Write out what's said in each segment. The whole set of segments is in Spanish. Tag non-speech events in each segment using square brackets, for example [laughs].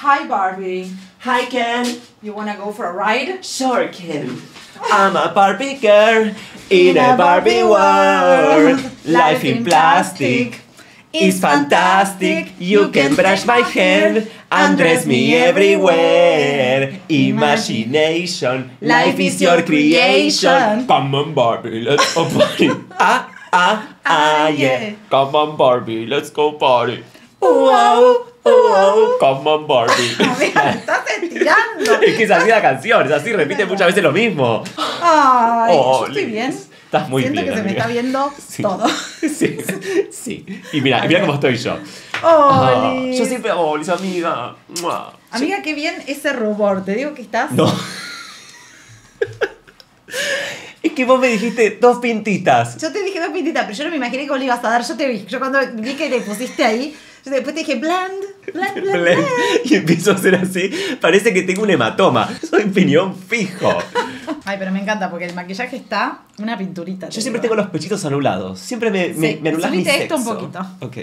Hi, Barbie. Hi, Ken. You wanna go for a ride? Sure, Ken. I'm a Barbie girl in a Barbie world. Life in plastic is fantastic. You can brush my hair and dress me everywhere. Imagination, life is your creation. Come on, Barbie, let's go party. [laughs] Ah, ah, ah, yeah. Come on, Barbie, let's go party. Wow, wow, come on, Barbie. [laughs] Amiga, estás estirando. Es que es así la canción, es así, repite muchas veces lo mismo. Ay, Oh, yo estoy bien. Estás muy Siento bien. que se me está viendo Sí. todo. [laughs] Sí, sí. Y mira, mira cómo estoy yo. Oh, Ah, Liz. yo siempre, oh, Liz, amiga. Amiga, qué bien ese rubor. Te digo que estás. No. [laughs] Es que vos me dijiste dos pintitas. Yo te dije dos pintitas, pero yo no me imaginé cómo le ibas a dar. Yo te vi. Yo cuando vi que le pusiste ahí, yo después te dije bland, [laughs] Y empiezo a hacer así. Parece que tengo un hematoma. Soy piñón fijo. Ay, pero me encanta porque el maquillaje está una pinturita. te Yo siempre digo. tengo los pechitos anulados. Siempre me, me, Sí, me anulás mi subite esto un sexo. poquito. Ok.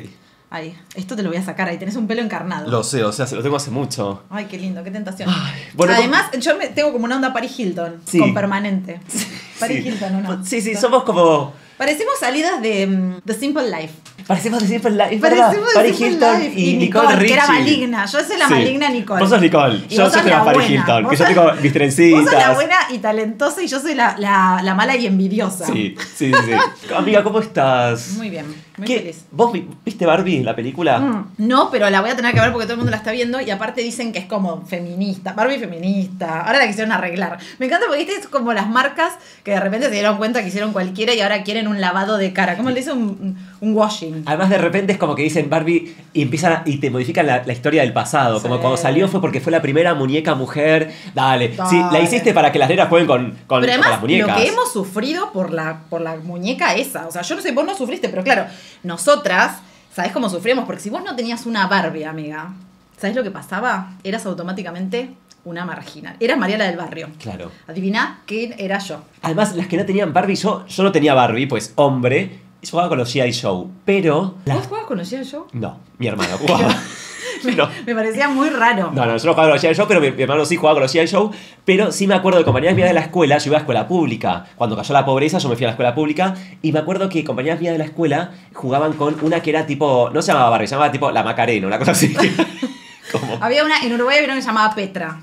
Ahí, esto te lo voy a sacar. Ahí tenés un pelo encarnado. Lo sé, o sea, se lo tengo hace mucho. Ay, qué lindo, qué tentación. Ay, bueno, Además, yo me- tengo como una onda Paris Hilton, Sí. con permanente. [laughs] Paris Sí. Hilton, ¿o no? Sí, sí, somos como. Parecemos salidas de mm, The Simple Life. Parecemos de Simple Life. Parecemos de Paris Simple Hilton Life. y, Nicole, Richie. que era maligna. Yo soy la Sí. maligna Nicole. Vos sos Nicole. Y yo vos soy la la Paris buena. Hilton. Vos Que yo sos- tengo mis trencitas. Vos sos la buena y talentosa y yo soy la, la, la mala y envidiosa. Sí, sí, sí. [laughs] Amiga, ¿cómo estás? Muy bien, muy ¿Qué? feliz. ¿Vos vi- viste Barbie, la película? Mm, No, pero la voy a tener que ver porque todo el mundo la está viendo y aparte dicen que es como feminista, Barbie feminista. Ahora la quisieron arreglar. Me encanta porque viste es como las marcas que de repente se dieron cuenta que hicieron cualquiera y ahora quieren un lavado de cara. ¿Cómo le dice un, un washing? Además, de repente es como que dicen Barbie y empiezan a- y te modifican la, la historia del pasado. Como cuando salió fue porque fue la primera muñeca mujer. Dale. Sí, la Dale. hiciste para que las nenas jueguen con, con, Pero con las además, muñecas. lo que hemos sufrido por la, por la muñeca esa. O sea, yo no sé, vos no sufriste, pero claro, nosotras, ¿sabés cómo sufríamos? Porque si vos no tenías una Barbie, amiga, ¿sabés lo que pasaba? Eras automáticamente una marginal. Eras Mariela del Barrio. Claro. Adivina quién era yo. Además, las que no tenían Barbie, yo, yo no tenía Barbie, pues hombre. Jugaba con los G.I. Show. Pero. las- ¿Vos jugabas con los G.I. Joe? No, mi hermano jugaba. [laughs] no. Me parecía muy raro. No, no, yo no jugaba con los G.I. Show, pero mi, mi hermano sí jugaba con los G.I. Show. Pero sí me acuerdo de compañeras mías de la escuela, yo iba a escuela pública. Cuando cayó la pobreza, yo me fui a la escuela pública. Y me acuerdo que compañeras mías de la escuela jugaban con una que era tipo. No se llamaba Barbie, se llamaba tipo la Macarena, una cosa así. [laughs] Como. Había una, en Uruguay había una que se llamaba Petra.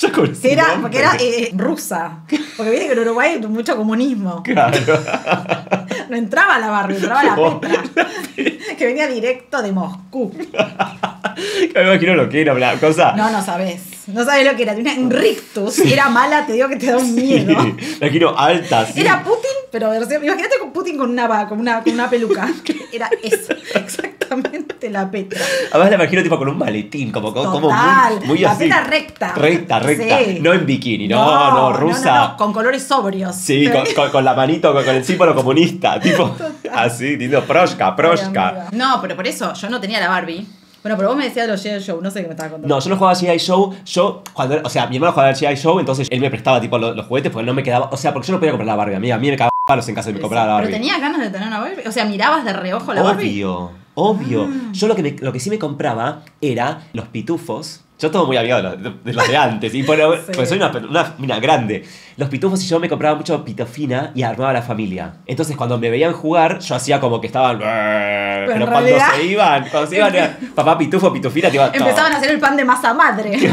Yo era, porque era eh, rusa. [laughs] Porque viste que en Uruguay hay mucho comunismo. Claro. [laughs] No entraba la Barbie, entraba la No. Petra. [laughs] que venía directo de Moscú. [laughs] me imagino lo que era cosa. No, no sabes. No sabes lo que era. Tenía un rictus. Era mala, te digo que te da un miedo. Sí, la quiero alta, sí. Era Putin, pero. Imagínate con Putin con una, con una, con una peluca. [laughs] Era eso. Exactamente la Petra. Además la imagino tipo con un maletín, como, como, muy, muy la así. Recta. Recta, recta. No en bikini, no, no, rusa. no, con colores sobrios. Sí, con, [laughs] con- con la manito, con, con el símbolo comunista, tipo así, diciendo proshka, proshka. No, pero por eso yo no tenía la Barbie. Bueno, pero vos me decías de los G.I. Show, no sé qué me estaba contando. No, yo no jugaba G.I. Show, yo, cuando, era- o sea, mi hermano jugaba al G.I. Show, entonces él me prestaba tipo los, los juguetes porque no me quedaba, o sea, porque yo no podía comprar la Barbie, amiga, a mí me cagaba palos en casa de me compraba la Barbie. Pero tenías ganas de tener una Barbie. O sea, mirabas de reojo la Barbie. Obvio, obvio. Ah. Yo lo que, me- lo que sí me compraba era los pitufos. Yo todo muy amigo de los de, de los de antes. Y por, [laughs] Sí. pues soy una, una grande. Los pitufos y yo me compraba mucho pitofina y armaba la familia. Entonces cuando me veían jugar, yo hacía como que estaban. Pero, cuando realidad- se iban, cuando se iban, era [laughs] papá pitufo, pitufina, te iba Empezaban a hacer el pan de masa madre. [laughs]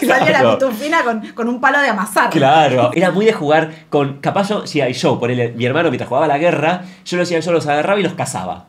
Salía la Claro. pitufina con, con un palo de amasar. Claro, era muy de jugar con. Capaz yo, si hay show, ponele, mi hermano mientras jugaba la guerra, yo los yo los agarraba y los cazaba.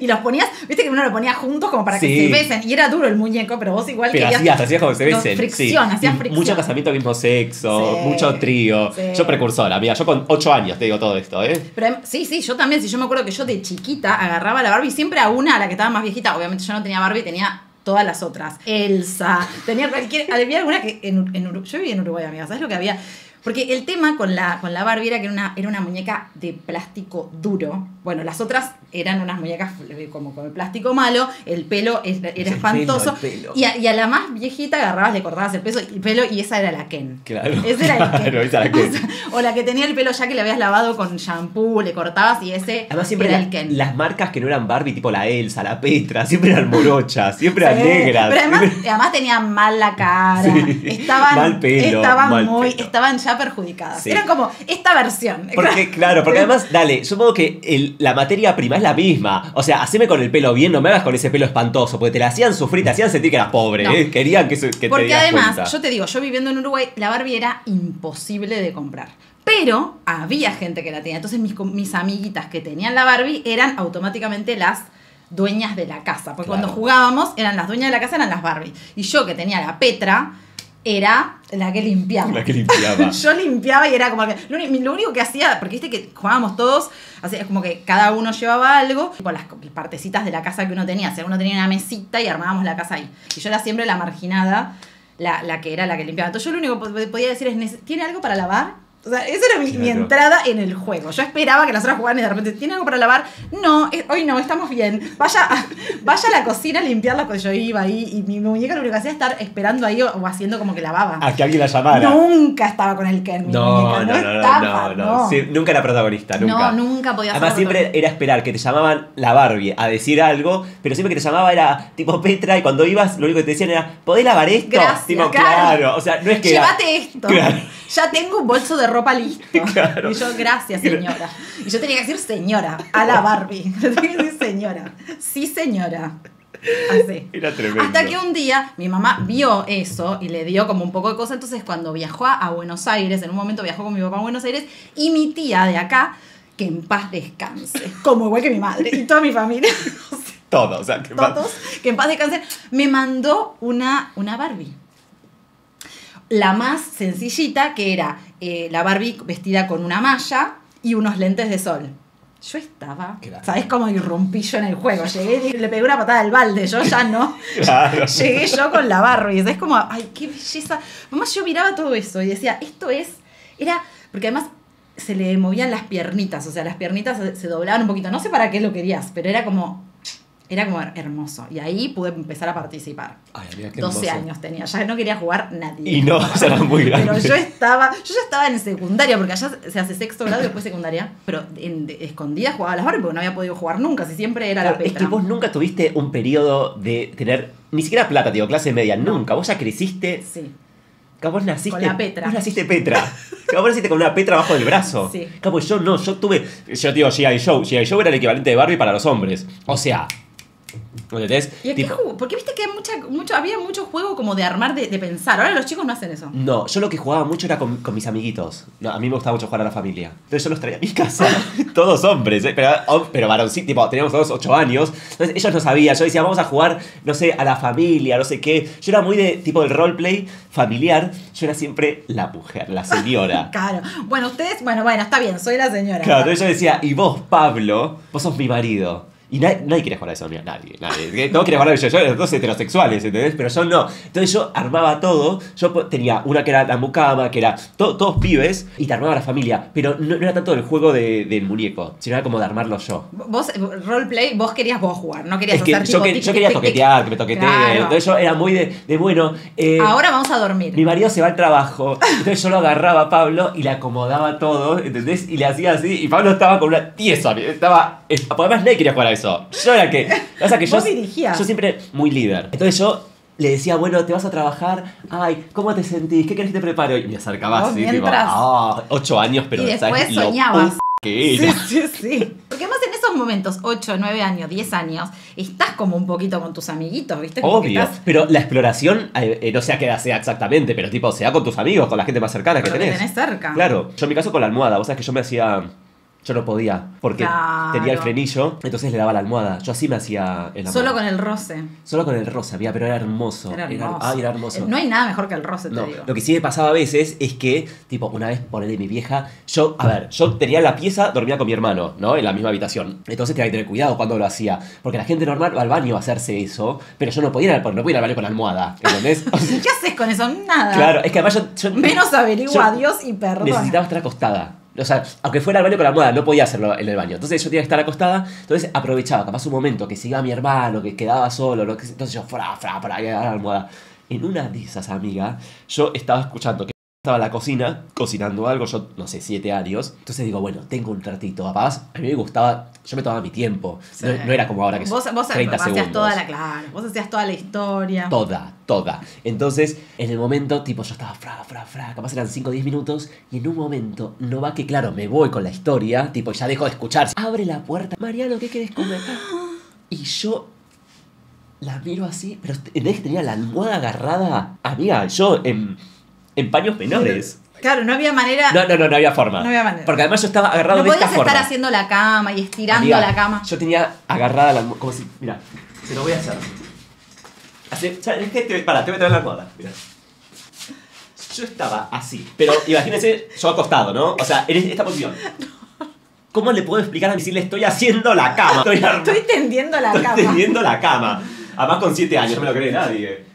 Y los ponías, viste que uno lo ponía juntos como para que Sí. se besen. Y era duro el muñeco, pero vos igual Pero querías. hacías, hacías como que se besen. fricción, sí. hacías fricción. Mucho casamiento mismo sexo, Sí. mucho trío. Yo precursora, amiga. Yo con 8 años te digo todo esto, ¿eh? Pero em, sí, sí, yo también. Si yo me acuerdo que yo de chiquita agarraba la Barbie siempre a una, a la que estaba más viejita. Obviamente yo no tenía Barbie, tenía todas las otras. Elsa, tenía cualquier. Había alguna que. En, en Uru- yo vivía en Uruguay, amiga. ¿Sabes lo que había? Porque el tema con la, con la Barbie era que era una, era una muñeca de plástico duro. Bueno, las otras eran unas muñecas eh, como con el plástico malo, el pelo era El espantoso. pelo, el pelo. Y, a, y a la más viejita agarrabas, le cortabas el, peso, el pelo y esa era la Ken. Claro. Esa era [laughs] Ken. Claro, esa era la Ken. O, [laughs] sea, o la que tenía el pelo ya que le habías lavado con shampoo, le cortabas y ese Además, siempre era la- el Ken. las marcas que no eran Barbie, tipo la Elsa, la Petra, siempre eran morochas, siempre eran Sí, negras. Pero además, siempre- además tenían mal la cara. [laughs] Sí. Estaban, Mal pelo, estaban mal muy, pelo. estaban ya perjudicadas. Sí. Eran como esta versión. Porque, [laughs] claro, porque además, dale, supongo que el- la materia prima es la misma. O sea, haceme con el pelo bien, no me hagas con ese pelo espantoso, porque te la hacían sufrir, te hacían sentir que eras pobre, No. ¿eh? Querían que, que Porque además, cuenta. yo te digo, yo viviendo en Uruguay, la Barbie era imposible de comprar. Pero había gente que la tenía. Entonces mis, amiguitas que tenían la Barbie eran automáticamente las dueñas de la casa. Porque Claro. cuando jugábamos, eran las dueñas de la casa, eran las Barbie. Y yo que tenía la Petra, era la que limpiaba. La que limpiaba. [laughs] Yo limpiaba y era como que. Lo, único que hacía, porque viste que jugábamos todos, así, es como que cada uno llevaba algo, tipo las partecitas de la casa que uno tenía. O sea, uno tenía una mesita y armábamos la casa ahí. Y yo era siempre la marginada, la, la que era la que limpiaba. Entonces yo lo único que po- podía decir es: "Nece- ¿tiene algo para lavar? O sea, esa era mi, entrada en el juego. Yo esperaba que las otras jugaran y de repente, ¿tiene algo para lavar? No, eh, hoy no, estamos bien. Vaya, a- [laughs] vaya a la cocina a limpiarla cuando yo iba ahí y mi muñeca lo único que hacía era estar esperando ahí o, o haciendo como que lavaba. A que alguien la llamara. Nunca estaba con el Ken, mi No, muñeca. no, no, no, estaba, no, no. Sí, nunca era protagonista, nunca. No, nunca podía ser Además, siempre era esperar que te llamaban la Barbie a decir algo, pero siempre que te llamaba era tipo Petra y cuando ibas lo único que te decían era, ¿podés lavar esto? Gracias, Tipo, claro. claro. O sea, no es que. Llévate esto. [laughs] Claro. Ya tengo un bolso de ropa listo. [laughs] Claro. Y yo, gracias, señora. Y yo tenía que decir señora a la Barbie. Yo [laughs] tenía que decir señora. Sí, señora. Así. Era tremendo. Hasta que un día mi mamá vio eso y le dio como un poco de cosa. Entonces, cuando viajó a Buenos Aires, en un momento viajó con mi papá a Buenos Aires, y mi tía de acá, que en paz descanse, [laughs] como igual que mi madre y toda mi familia, o sea, Todo, o sea, que todos, que en paz descansen, me mandó una, una Barbie. La más sencillita, que era eh, la Barbie vestida con una malla y unos lentes de sol. Yo estaba, Claro. ¿sabes cómo irrumpí yo en el juego? Llegué y le pegué una patada al balde, yo ya no. [laughs] Claro. Llegué yo con la Barbie, es como, ay, qué belleza. Mamá, yo miraba todo eso y decía, esto es, era, porque además se le movían las piernitas, o sea, las piernitas se, se doblaban un poquito. No sé para qué lo querías, pero era como, era como hermoso. Y ahí pude empezar a participar. Ay, amiga, qué 12 hermoso. años tenía, ya no quería jugar nadie. Y no, o sea, era muy grande. Pero yo estaba, yo ya estaba en secundaria, porque allá se hace sexto grado y después secundaria. Pero en de- escondida jugaba a las Barbie porque no había podido jugar nunca, si siempre era Claro, la es Petra. que vos nunca tuviste un periodo de tener ni siquiera plata, digo, clase media, nunca. Vos ya creciste, Sí. vos naciste. Con la Petra. Vos naciste Petra. Vos naciste con una Petra bajo el brazo. Sí. Capo, yo no, yo tuve. Yo digo G.I. Joe. G.I. Joe era el equivalente de Barbie para los hombres. O sea. ¿Entendés? ¿Y qué Tipo- jugo? Porque viste que mucha, mucho, había mucho juego como de armar, de, de pensar. Ahora los chicos no hacen eso. No, yo lo que jugaba mucho era con, con mis amiguitos. No, a mí me gustaba mucho jugar a la familia. Entonces yo los traía a mi casa. [laughs] todos hombres, ¿eh? pero, hom- pero varoncitos, tipo, teníamos todos 8 años. Entonces ellos no sabían. Yo decía, vamos a jugar, no sé, a la familia, no sé qué. Yo era muy de tipo del roleplay familiar. Yo era siempre la mujer, la señora. [laughs] Claro. Bueno, ustedes, bueno, bueno, está bien, soy la señora. Claro, entonces yo decía, y vos, Pablo, vos sos mi marido. Y nadie, nadie quería jugar a eso, mira, nadie, nadie. No quería jugar a eran dos heterosexuales, ¿entendés? Pero yo no. Entonces yo armaba todo, yo tenía una que era la mucama, que era to- todos pibes, y te armaba la familia. Pero no, no era tanto el juego de- del muñeco, sino era como de armarlo yo. Vos, eh, roleplay, vos querías vos jugar, no querías Es que hacer yo, tipo que- tic, yo quería tic, toquetear, que me toqueteen. Claro. Entonces yo era muy de, de bueno. eh, Ahora vamos a dormir. mi marido se va al trabajo, entonces yo lo agarraba a Pablo y le acomodaba todo, ¿entendés? Y le hacía así, y Pablo estaba con una tiesa, estaba... Además nadie quería jugar a eso. Yo era que... [laughs] O sea que yo, Vos dirigías. yo siempre muy líder. Entonces yo le decía, bueno, te vas a trabajar, ay, ¿cómo te sentís? ¿Qué querés que te preparo? Y me acercaba así, tipo, mientras- ah, ocho años, pero Y después ¿sabes lo soñabas. que Sí, era? sí, sí. Porque además en esos momentos, 8, 9 años, 10 años, estás como un poquito con tus amiguitos, ¿viste? Como que Obvio, estás- pero la exploración, eh, eh, no sé a qué edad sea exactamente, pero tipo, sea con tus amigos, con la gente más cercana que lo que tenés. tenés cerca. Claro, yo en mi caso con la almohada, vos sabés que yo me hacía Yo no podía, porque Claro. tenía el frenillo, entonces le daba la almohada. Yo así me hacía el amor. Solo con el roce. Solo con el rosa, mira, pero era hermoso. Era hermoso. ay, era hermoso. No hay nada mejor que el roce, te No, digo. lo que sí me pasaba a veces es que, tipo, una vez ponerle mi vieja, yo, a ver, yo tenía la pieza, dormía con mi hermano, ¿no? En la misma habitación. Entonces tenía que tener cuidado cuando lo hacía. Porque la gente normal va al baño a hacerse eso, pero yo no podía ir al, no podía ir al baño con almohada, ¿entendés? O [laughs] sea, ¿Y qué haces con eso? Nada. claro, es que además yo... yo- Menos averigua yo Dios y perdón. Necesitaba estar acostada. O sea, aunque fuera al baño con la almohada, no podía hacerlo en el baño. Entonces yo tenía que estar acostada. Entonces aprovechaba, capaz un momento que se iba mi hermano, que quedaba solo. Lo entonces yo, fra, fra, llegar a la almohada. En una de esas, amiga, yo estaba escuchando que estaba en la cocina, cocinando algo, yo no sé, siete años. Entonces digo, bueno, tengo un ratito, capaz. A mí me gustaba, yo me tomaba mi tiempo. Sí. No, no era como ahora que vos, vos 30 hacías segundos. toda la claro, vos hacías toda la historia. Toda, toda. Entonces, en el momento, tipo, yo estaba fra, fra, fra, capaz eran 5 o 10 minutos, y en un momento, no va que, claro, me voy con la historia, tipo, ya dejo de escuchar. Abre la puerta, Mariano, ¿qué querés comer? [gasps] Y yo la miro así, pero ¿entendés que tenía la almohada agarrada? Amiga, yo en, en paños menores. Claro, no había manera. No, no, no, no había forma. No había manera. Porque además yo estaba agarrado no de esta podías forma. estar haciendo la cama y estirando Amiga, la cama. Yo tenía agarrada la como si, mira, se lo voy a hacer. Así, ¿sabes qué? Te, para, te voy a traer la almohada, mira. Yo estaba así, pero imagínense yo acostado, ¿no? O sea, en esta posición. ¿Cómo le puedo explicar a mi le estoy haciendo la cama? [laughs] Estoy, Estoy tendiendo la estoy cama. tendiendo la cama. Además con 7 años, no me lo cree nadie.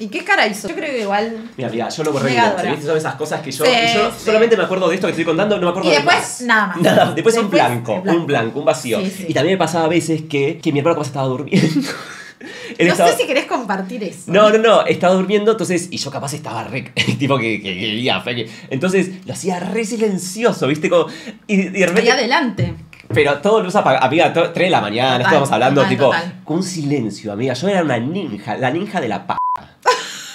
¿Y qué cara hizo? Yo creo que igual. Mira, mira, yo lo borré. ¿Viste? Son esas cosas que yo, Sí, y yo sí. solamente me acuerdo de esto que estoy contando, no me acuerdo Y de después, más. nada más. [laughs] Nada, después, un blanco, un blanco, un vacío. Sí. Y también me pasaba a veces que, que mi hermano capaz estaba durmiendo. [laughs] Él No estaba- sé si querés compartir eso. No, no, no, estaba durmiendo, entonces, y yo capaz estaba re, [laughs] tipo que, que quería, que- entonces lo hacía re silencioso, ¿viste? Como, y, y de repente, Ahí adelante. Pero todo luz apagado, amiga, 3 de la mañana, Total, estábamos hablando, total, tipo, total. con un silencio, amiga, yo era una ninja, la ninja de la p***. [laughs]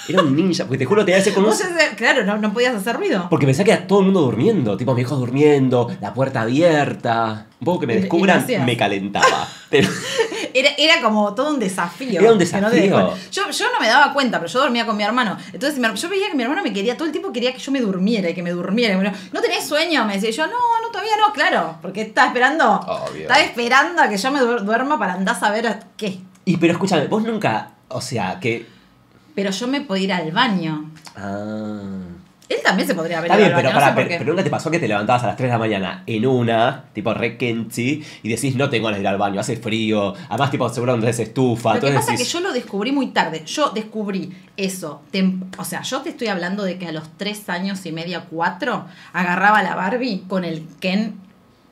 Era un ninja, porque te juro, tenía que ser con un... Claro, no, no podías hacer ruido. Porque pensaba que era todo el mundo durmiendo, tipo mis hijos durmiendo, la puerta abierta. Un poco que me descubran, me calentaba. [laughs] [laughs] Era, era como todo un desafío. Era un no desafío. yo, yo no me daba cuenta, pero yo dormía con mi hermano. Entonces yo veía que mi hermano me quería, todo el tiempo quería que yo me durmiera y que me durmiera. No tenés sueño, me decía yo, no, no, todavía no, claro. Porque estaba esperando. Obvio. Estaba esperando a que yo me duer- duerma para andar a saber qué. y pero escúchame, vos nunca, o sea, que... Pero yo me podía ir al baño. Ah. Él también se podría haber Está ido bien, al pero, baño, no pará, sé por pero, qué. pero nunca te pasó que te levantabas a las 3 de la mañana en una, tipo re Kenchi, y decís, no tengo ganas de ir al baño, hace frío, además, tipo, seguro no tenés estufa. Lo que entonces pasa es que yo lo descubrí muy tarde. Yo descubrí eso. tem- o sea, yo te estoy hablando de que a los tres años y media, cuatro, agarraba la Barbie con el Ken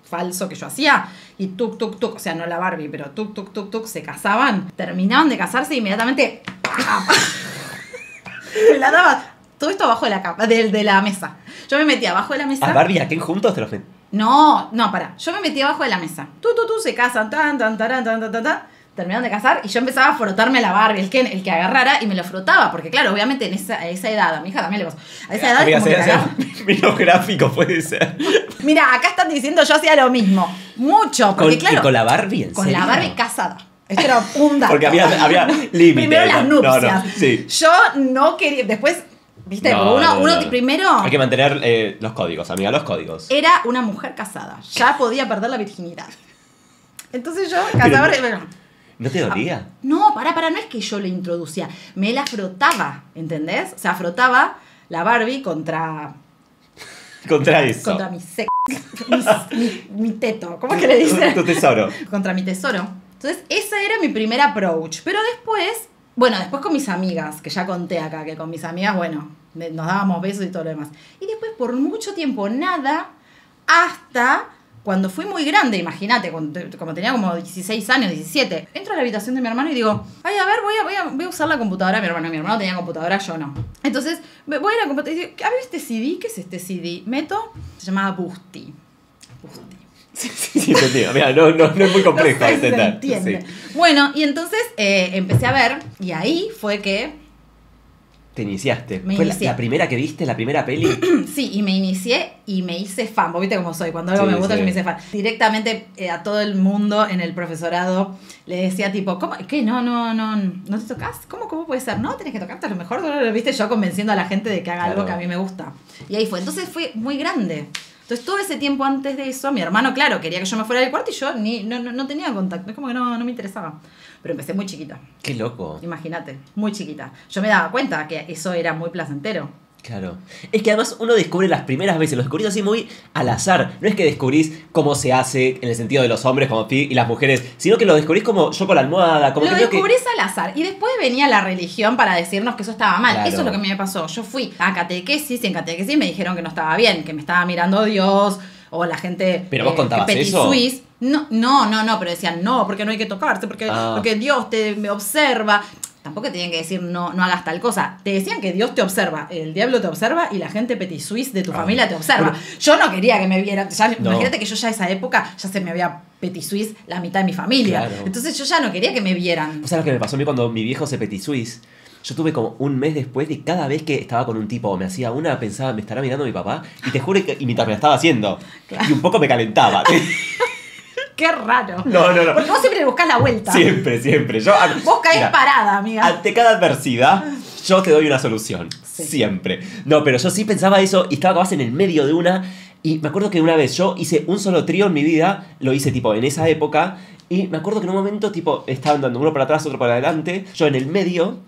falso que yo hacía y tuk, tuk, tuk, o sea, no la Barbie, pero tuk, tuk, tuk, tuk, se casaban, terminaban de casarse e inmediatamente ¡pam! [laughs] me la daba todo esto abajo de la cama, de, de la mesa. Yo me metía abajo de la mesa. ¿A Barbie y a Ken juntos te los met- No, no, para. Yo me metí abajo de la mesa. Tú, tú, tú, se casan, tan, tan, tan, tan, tan, tan, tan. Terminaron de casar y yo empezaba a frotarme la Barbie, el que, el que agarrara y me lo frotaba, porque claro, obviamente en esa, a esa edad, a mi hija también le pasó. A esa edad como que sea, sea [laughs] menos gráfico puede ser. [laughs] Mira, acá están diciendo yo hacía lo mismo. Mucho, Con, porque y claro, con la Barbie, ¿en con la? Barbie casada. Esto era un dato. Porque había, había [laughs] límite. Primero las nupcias. no, sí. Yo no quería. Después, viste, No, uno, no, uno no. primero Hay que mantener eh, los códigos, amiga, los códigos. era una mujer casada. Ya podía perder la virginidad. Entonces yo casaba. Pero- ¿No te dolía? No, para, para, no es que yo le introducía, me la frotaba, ¿entendés? O sea, frotaba la Barbie contra, Contra eso. contra mi sex, mi, mi- mi teto, ¿cómo es que le dice? Tu tesoro. contra mi tesoro. Entonces, ese era mi primer approach. Pero después, bueno, después con mis amigas, que ya conté acá, que con mis amigas, bueno, nos dábamos besos y todo lo demás. Y después, por mucho tiempo, nada, hasta cuando fui muy grande, imagínate, como tenía como 16 años, 17, entro a la habitación de mi hermano y digo, ay, a ver, voy a, voy a, voy a usar la computadora mi hermano. Mi hermano tenía computadora, yo no. Entonces, voy a la computadora y digo, a ver este CD, ¿qué es este CD? Meto, se llamaba Busty. Busty. Sí, sí, sí, te entiendo. Mira, no, no, no es muy complejo No sé si entender. entiende. Sí. Bueno, y entonces eh, empecé a ver, y ahí fue que, Te iniciaste. Me ¿Fue la- inicié. La, primera que viste, la primera peli? [clears throat] sí, y me inicié y me hice fan. Vos viste cómo soy, cuando algo Sí, me gusta, sí. yo me hice fan. Directamente eh, a todo el mundo en el profesorado le decía tipo, ¿cómo? ¿Qué? No, no, no, ¿no te tocas? ¿Cómo, cómo puede ser? No, tenés que tocarte a lo mejor, viste, yo convenciendo a la gente de que haga algo Claro. que a mí me gusta. Y ahí fue. Entonces fue muy grande. Entonces todo ese tiempo antes de eso, mi hermano, claro, quería que yo me fuera del cuarto y yo ni, no, no, no tenía contacto, es como que no, no me interesaba. Pero empecé muy chiquita, Qué loco. imagínate, muy chiquita. Yo me daba cuenta que eso era muy placentero. Claro. Es que además uno descubre las primeras veces, los descubrís así muy al azar. No es que descubrís cómo se hace en el sentido de los hombres como Pi y las mujeres, sino que lo descubrís como yo con la almohada, como lo que descubrís al azar. Y después venía la religión para decirnos que eso estaba mal. Claro. Eso es lo que a mí me pasó. Yo fui a catequesis y en catequesis me dijeron que no estaba bien, que me estaba mirando Dios o la gente. Pero vos eh, contabas eso. suisse. No, no, no, no, pero decían no, porque no hay que tocarse, porque, Ah. porque Dios te me observa. Tampoco te tenían que decir no, no hagas tal cosa. Te decían que Dios te observa, el diablo te observa y la gente petit suisse de tu Ah. familia te observa. Bueno. yo no quería que me vieran. Ya- No. Imagínate que yo ya esa época ya se me había petit suisse la mitad de mi familia. Claro. Entonces yo ya no quería que me vieran. ¿Vos sabés lo que me pasó a mí cuando mi viejo se petit suisse? Yo tuve como un mes después de cada vez que estaba con un tipo o me hacía una, pensaba, me estará mirando mi papá. Y te juro que y mientras me la estaba haciendo. Claro. Y un poco me calentaba. [laughs] Qué raro. No, no, no. Porque vos siempre le buscás la vuelta. siempre, siempre. Yo, Vos caes Mira, parada, amiga. Ante cada adversidad, yo te doy una solución. Sí. Siempre. No, pero yo sí pensaba eso y estaba capaz en el medio de una. Y me acuerdo que una vez yo hice un solo trío en mi vida, lo hice tipo en esa época. Y me acuerdo que en un momento, tipo, estaban dando uno para atrás, otro para adelante. Yo en el medio,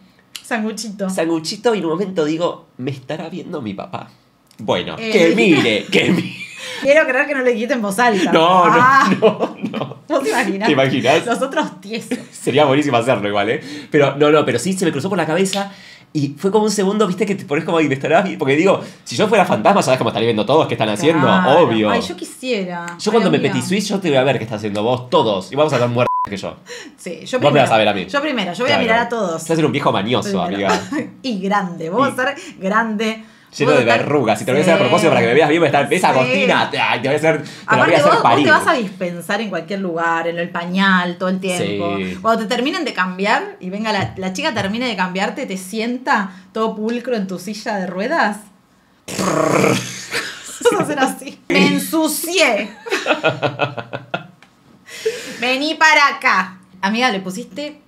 Sanguchito. sanguchito, y en un momento digo, me estará viendo mi papá. Bueno, Eh, que mire, que mire. [laughs] Quiero creer que no le dijiste en voz alta. No, no, Ah, no, no. [laughs] ¿Vos te imaginas? ¿Te imaginas? Los otros tiesos. Sería buenísimo hacerlo igual, ¿eh? Pero no, no, pero sí se me cruzó por la cabeza y fue como un segundo, viste, que te pones como ahí, me estará vi- Porque digo, si yo fuera fantasma, sabes cómo estaría viendo todos qué están haciendo, Claro. obvio. Ay, yo quisiera. Yo Ay, cuando me suisse, yo te voy a ver qué está haciendo vos, todos. Y vamos a estar muertos que yo. Sí, yo Vos primero. me vas a ver a mí. Yo primero, yo voy Claro. a mirar a todos. Vas a ser un viejo mañoso, Primero. amiga. [laughs] y grande. Vos vas a ser grande. Lleno de verrugas. Y te lo voy a hacer a propósito para que me veas bien, estar esa Sí. Agostina, te, te voy a hacer, te la voy Aparte, a hacer vos, te vas a dispensar en cualquier lugar, en el pañal, todo el tiempo. Sí. Cuando te terminen de cambiar y venga la, la chica termine de cambiarte, te sienta todo pulcro en tu silla de ruedas. Vas a hacer así. Me ensucié. [laughs] Vení para acá. Amiga, ¿le pusiste?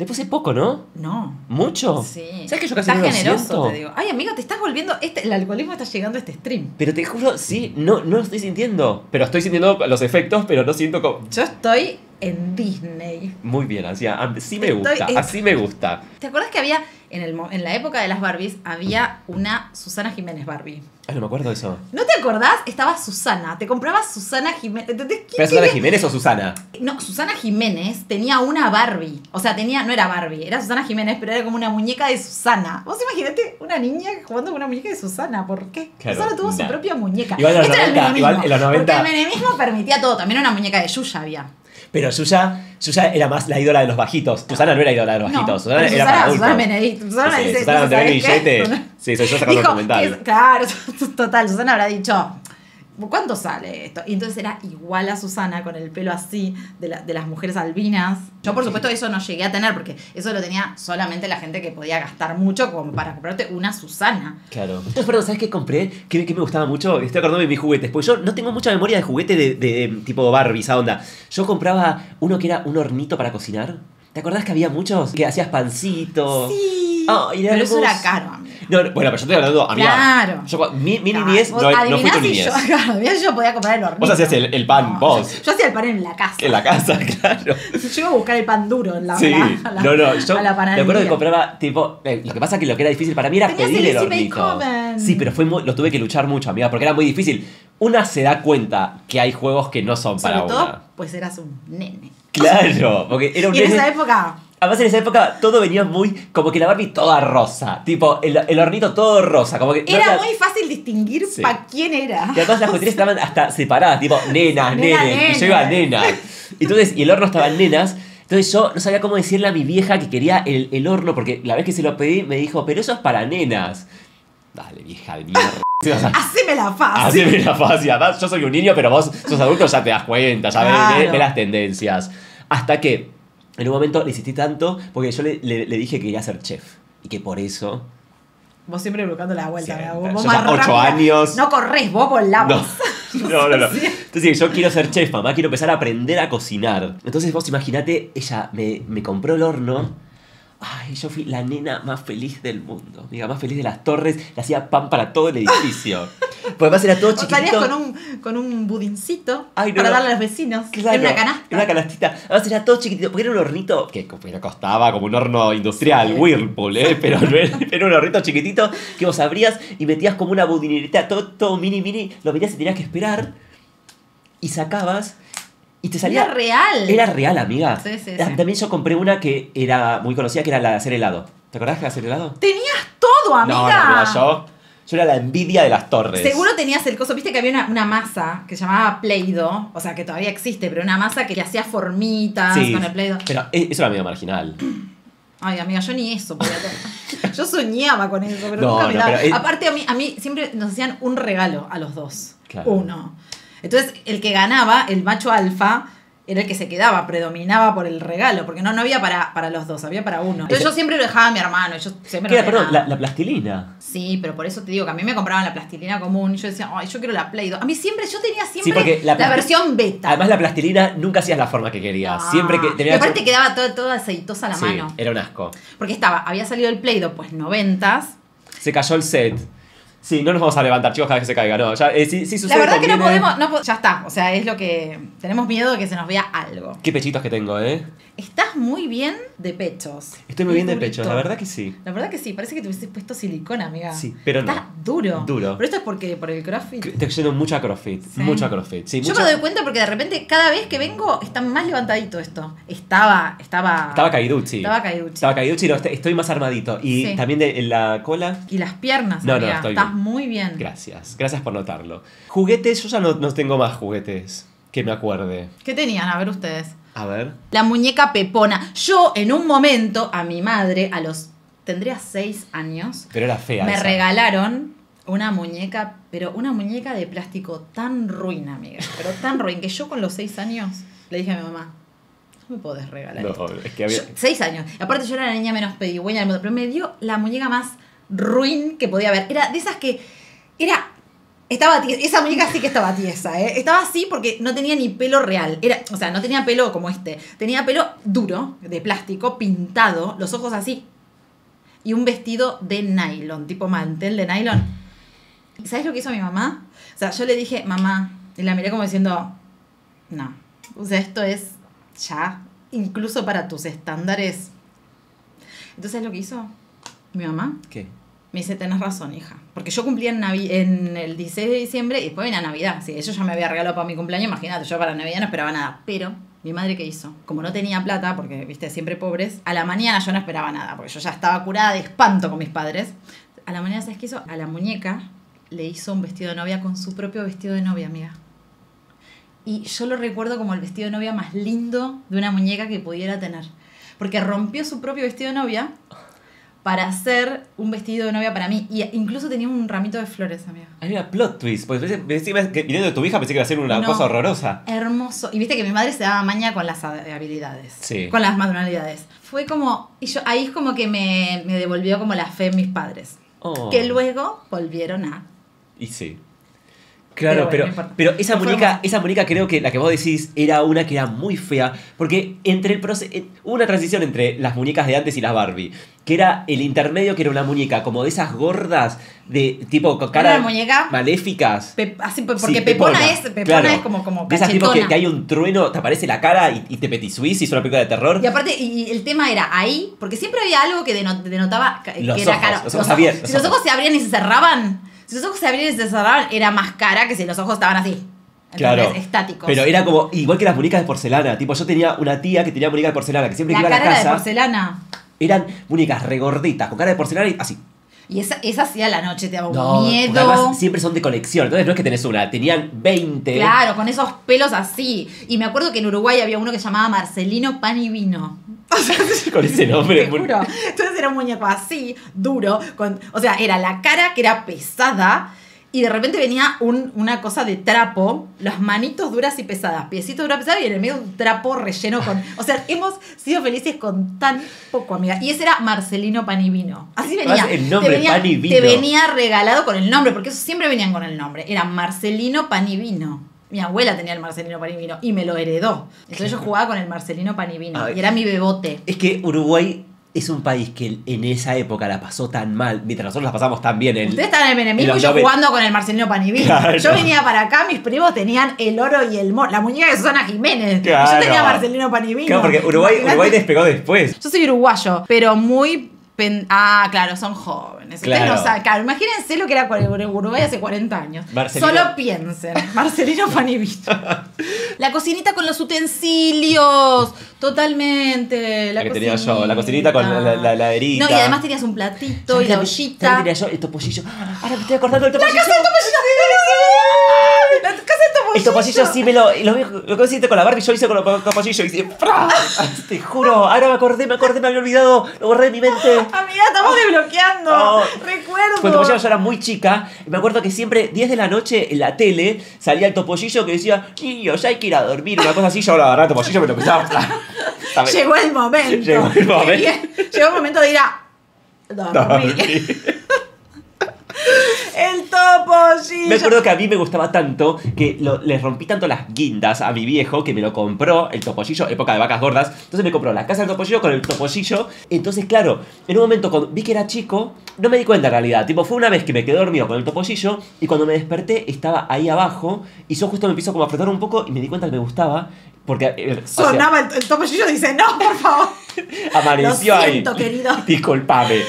Le puse poco, ¿no? No. ¿Mucho? Sí. ¿Sabes que yo casi Estás no lo generoso, siento? te digo. Ay, amiga, te estás volviendo. Este, el alcoholismo está llegando a este stream. Pero te juro, sí, no, no lo estoy sintiendo. Pero estoy sintiendo los efectos, pero no siento como... Yo estoy en Disney. Muy bien, así, así me Estoy- gusta, es- así me gusta. ¿Te acuerdas que había, en, el, en la época de las Barbies, había una Susana Jiménez Barbie? Ay, no me acuerdo de eso. ¿No te acordás? Estaba Susana. Te comprabas Susana Jiménez. ¿Entendés? ¿Qué- ¿Pero Susana Jiménez o Susana? No, Susana Jiménez tenía una Barbie. O sea, tenía, no era Barbie, era Susana Jiménez, pero era como una muñeca de Susana. Vos imaginate una niña jugando con una muñeca de Susana. ¿Por qué? Claro, Susana tuvo su propia muñeca. Igual en los Esto era el 90, igual menemismo, en los 90. Porque el menemismo permitía todo. También una muñeca de Yuya había. Pero Suya, Suya era más la ídola de los bajitos. Susana no era ídola de los bajitos. No, Susana era para. Susana Benedicto. Susana Sí, dice, Susana dice, Montevideo ¿sabes qué? Billete. Sí, yo sacando Dijo documental. claro, [laughs] total. Susana habrá dicho, ¿cuánto sale esto? Y entonces era igual a Susana con el pelo así de, la- de las mujeres albinas. Yo, por supuesto, eso no llegué a tener porque eso lo tenía solamente la gente que podía gastar mucho como para comprarte una Susana. Claro. Entonces, perdón, ¿sabes qué compré? ¿Qué, qué me gustaba mucho? Estoy acordándome de mis juguetes. Pues yo no tengo mucha memoria de juguete de, de, de tipo Barbie, esa onda. Yo compraba uno que era un hornito para cocinar. ¿Te acordás que había muchos que hacías pancito? Sí. Era pero eso era caro, amigo. No, no, bueno, pero yo estoy hablando, amiga. Claro. Yo, mi, mi Claro, niñez no, no fue tu niñez. Yo, [laughs] claro, yo podía comprar el hornito. Vos hacías el- el pan, vos. Yo, yo hacía el pan en la casa. En la casa, [laughs] claro. [laughs] Yo iba a buscar el pan duro en la, Sí, a la- a la- no, no, yo a la me acuerdo que compraba, tipo, eh, lo que pasa que lo que era difícil para mí era Tenías pedir el el hornito. Sí, pero fue muy- lo tuve que luchar mucho, amiga, porque era muy difícil. Una se da cuenta que hay juegos que no son Sobre para todo, una. pues eras un nene. Claro, porque era un Y en esa época, Además en esa época todo venía muy, como que la Barbie toda rosa, tipo el, el hornito todo rosa, como que... era muy fácil distinguir Sí. para quién era. Y además las cuestiones estaban hasta separadas, tipo nenas, Nena, nenes, y yo iba nenas. Entonces, y el horno estaba en nenas. Entonces yo no sabía cómo decirle a mi vieja que quería el, el horno, porque la vez que se lo pedí me dijo, pero eso es para nenas. Dale, vieja de mierda. O sea, Haceme la fácil. Así me la fácil. Además, yo soy un niño, pero vos sos adulto, ya te das cuenta, ya Claro. ves, ves las tendencias. Hasta que en un momento le insistí tanto porque yo le, le- le dije que quería ser chef. Y que por eso. Vos siempre buscando la vuelta. ¿verdad? Vos Yo más ya ocho años. No corres, vos volamos. [laughs] No, no, no, no. Entonces yo quiero ser chef, mamá, quiero empezar a aprender a cocinar. Entonces vos imaginate, ella me, me compró el horno. Ay, yo fui la nena más feliz del mundo. Diga, más feliz de las torres. Le hacía pan para todo el edificio. [laughs] Porque además era todo O salías chiquitito. con un, con un budincito Ay, no, para no. darle a los vecinos Claro, en una canasta. en una canastita. Además era todo chiquitito, porque era un hornito que pero costaba como un horno industrial, Sí. Whirlpool, ¿eh? Pero [laughs] era un hornito chiquitito que vos abrías y metías como una budinerita, todo, todo mini, mini, lo metías y tenías que esperar y sacabas y te salía... Era real. Era real, amiga. Sí, sí, Ah, sí. También yo compré una que era muy conocida, que era la de hacer helado. ¿Te acordás era hacer helado? Tenías todo, amiga. No, no, mira, yo, yo era la envidia de las torres. Seguro tenías el coso, viste que había una, una masa que se llamaba Play-Doh, o sea que todavía existe, pero una masa que le hacía formitas Sí, con el Play-Doh. pero e- eso era medio marginal. [clears throat] Ay, amiga, yo ni eso podía tener. [laughs] Yo soñaba con eso, pero No, nunca me no, daba. Aparte, a mí, a mí siempre nos hacían un regalo a los dos. Claro. Uno. Entonces, el que ganaba, el macho alfa, era el que se quedaba, predominaba por el regalo, porque no, no había para, para los dos, había para uno. Entonces yo siempre lo dejaba a mi hermano, yo siempre ¿Qué era, perdón, la, la plastilina? Sí, pero por eso te digo que a mí me compraban la plastilina común y yo decía, ay, yo quiero la Play-Doh. A mí siempre, yo tenía siempre la versión beta. Además, la plastilina nunca hacías la forma que querías. Ah. Siempre que Y tenías. aparte quedaba todo, toda aceitosa la Sí, mano. era un asco. Porque estaba, había salido el Play-Doh, pues noventas. Se cayó el set. Sí, no nos vamos a levantar, chicos, cada vez que se caiga. No, ya, eh, sí, sí La sucede. verdad que no conviene. podemos, no ya está. O sea, es lo que. Tenemos miedo de que se nos vea algo. Qué pechitos que tengo, ¿eh? Estás muy bien de pechos. Estoy muy bien de Durito. pecho, la verdad que sí. La verdad que sí, parece que te hubieses puesto silicona, amiga. Sí, pero no. Estás duro. Duro. Pero esto es porque por el crossfit. Estoy yendo mucho a CrossFit. Sí. Mucho a CrossFit. Sí, Yo me doy cuenta porque de repente cada vez que vengo está más levantadito esto. Estaba, estaba. Estaba caiduchi. Estaba caiduchi. Estaba caiduchi, no, est- estoy más armadito. Y Sí. también de, en la cola. Y las piernas, No, no, amiga. estoy Estás bien. muy bien. Gracias. Gracias por notarlo. Juguetes, yo ya no, no tengo más juguetes que me acuerde. ¿Qué tenían? A ver ustedes. A ver. La muñeca Pepona. Yo, en un momento, a mi madre, a los. tendría seis años, Pero era fea. me esa. regalaron una muñeca, pero una muñeca de plástico tan ruin, amiga. Pero tan ruin que yo con los seis años le dije a mi mamá: No me podés regalar. esto". No, es que había. Yo- seis años. Aparte, yo era la niña menos pedigüeña del mundo, pero me dio la muñeca más ruin que podía haber. Era de esas que. Era. Estaba tiesa. Esa muñeca sí que estaba tiesa, ¿eh? Estaba así porque no tenía ni pelo real. Era, o sea, no tenía pelo como este. Tenía pelo duro, de plástico, pintado, los ojos así. Y un vestido de nylon, tipo mantel de nylon. ¿Y ¿Sabes lo que hizo mi mamá? O sea, yo le dije, mamá, y la miré como diciendo, no. O sea, esto es ya, incluso para tus estándares. Entonces, ¿sabes lo que hizo mi mamá? ¿Qué? Me dice, tenés razón, hija. Porque yo cumplía en, en el 16 de diciembre y después venía Navidad. Si eso ya me había regalado para mi cumpleaños, imagínate, yo para Navidad no esperaba nada. Pero, mi madre, ¿qué hizo? Como no tenía plata, porque, viste, siempre pobres, a la mañana yo no esperaba nada, porque yo ya estaba curada de espanto con mis padres. A la mañana, ¿sabes qué hizo? A la muñeca le hizo un vestido de novia con su propio vestido de novia, amiga. Y yo lo recuerdo como el vestido de novia más lindo de una muñeca que pudiera tener. Porque rompió su propio vestido de novia para hacer un vestido de novia para mí. Y incluso tenía un ramito de flores, amiga. Hay una plot twist. Porque pensé que viniendo de tu hija pensé que iba a ser una No. cosa horrorosa. Hermoso. Y viste que mi madre se daba maña con las habilidades. Sí. Con las manualidades. Fue como. Y yo ahí es como que me, me devolvió como la fe en mis padres. Oh. Que luego volvieron a. Y sí. Claro, Pero bueno, pero, esa muñeca, esa muñeca creo que la que vos decís era una que era muy fea, porque entre el proceso hubo una transición entre las muñecas de antes y las Barbie, que era el intermedio que era una muñeca como de esas gordas de tipo con cara Una muñeca maléficas. Pe- así, Sí, porque Pepona, es, Pepona claro. es como, como de esas tipo que, hay un trueno, te aparece la cara y, y te petisuís y es una película de terror. Y aparte, y el tema era ahí, porque siempre había algo que deno- denotaba Los que era ojos, caro. los ojos abiertos, Si los ojos. se abrían y se cerraban, si los ojos se abrían y se cerraban, era más cara que si los ojos estaban así. Claro. ¿entendés? Estáticos. Pero era como, igual que las muñecas de porcelana. Tipo, yo tenía una tía que tenía muñecas de porcelana, que siempre la que iba a la era de casa, porcelana. eran muñecas regorditas, con cara de porcelana y así. Y esa, esa hacía la noche, te daba un No, miedo. además siempre son de colección. Entonces no es que tenés una, tenían 20. Claro, con esos pelos así. Y me acuerdo que en Uruguay había uno que se llamaba Marcelino Pan y Vino. [laughs] Con ese nombre. Te juro. Entonces era un muñeco así, duro. Con, o sea, era la cara que era pesada. Y de repente venía un- una cosa de trapo, las manitos duras y pesadas, piecitos duros y pesados, y en el medio un trapo relleno con. O sea, hemos sido felices con tan poco, amiga. Y ese era Marcelino Panivino. Así venía. El nombre, te venía, Pan y Vino. Te venía regalado con el nombre, porque esos siempre venían con el nombre. Era Marcelino Panivino. Mi abuela tenía el Marcelino Panivino y me lo heredó. Entonces yo jugaba con el Marcelino Panivino. Ay. Y era mi bebote. Es que Uruguay es un país que en esa época la pasó tan mal, mientras nosotros la pasamos tan bien. En, Ustedes estaban en el en Menemismo y yo noven- jugando con el Marcelino Panivil. Claro. Yo venía para acá, mis primos tenían el oro y el mor. La muñeca de Susana Jiménez. Claro. yo tenía Marcelino Panivil. Claro, porque Uruguay, Uruguay despegó después. Yo soy uruguayo, pero muy. pen- Ah, claro, son jóvenes. Claro. Claro, imagínense lo que era Uruguay hace 40 años. Marcelino- Solo piensen. Marcelino Panivich. La cocinita con los utensilios. Totalmente. La que tenía yo, la cocinita con la- la- la. No, y además tenías un platito y la ollita. tenía yo? El topollillo. Ahora me estoy acordando del topollillo. La casa del topollillo. La casa del topollillo. El topollillo sí me lo. Lo, lo que hiciste con la Barbie, yo hice con el topollillo. Hice. ¡fra! [laughs] Te juro, ahora me acordé, me acordé, me había olvidado. Lo borré de mi mente. [laughs] Amiga, estamos desbloqueando. No. Recuerdo. Cuando topollillo yo era muy chica, y me acuerdo que siempre, 10 de la noche, en la tele, salía el topollillo que decía, niños, hay que ir a dormir, una cosa así, yo agarraba el topollillo y me lo empezaba a... Llegó el momento. [laughs] Llegó el momento. Llegó el momento de ir a dormir. El topollillo. Me acuerdo que a mí me gustaba tanto que lo- le rompí tanto las guindas a mi viejo que me lo compró el topollillo, época de vacas gordas. Entonces me compró la casa del topollillo con el topollillo. Entonces, claro, en un momento cuando vi que era chico, no me di cuenta en realidad. Tipo, fue una vez que me quedé dormido con el topollillo y cuando me desperté estaba ahí abajo y yo justo me empiezo como a frotar un poco y me di cuenta que me gustaba. Porque eh, o sea, Sonaba el, topollillo y dice, no, por favor. [laughs] amaneció Lo ahí. siento, querido. [laughs] Disculpame.